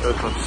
Deixa eu ver